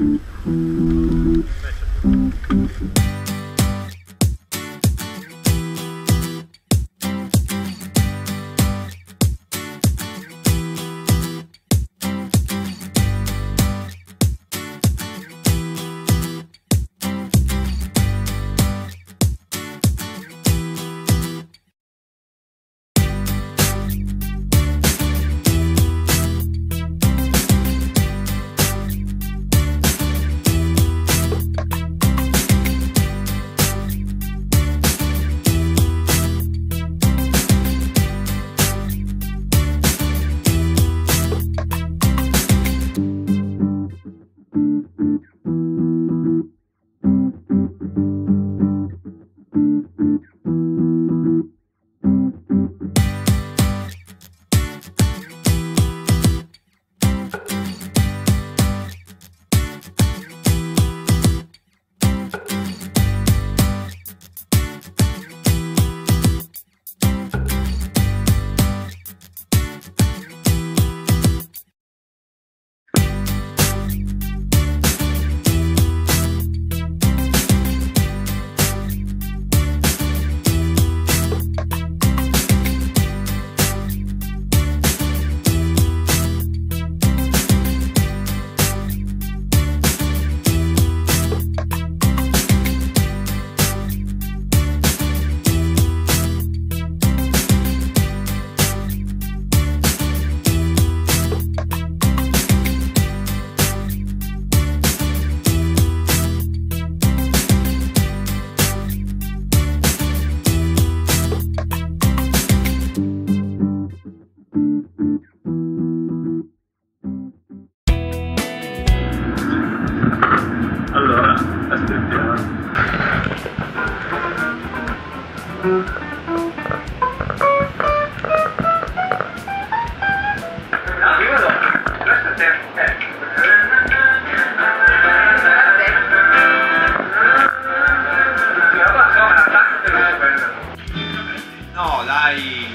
음. No, dai!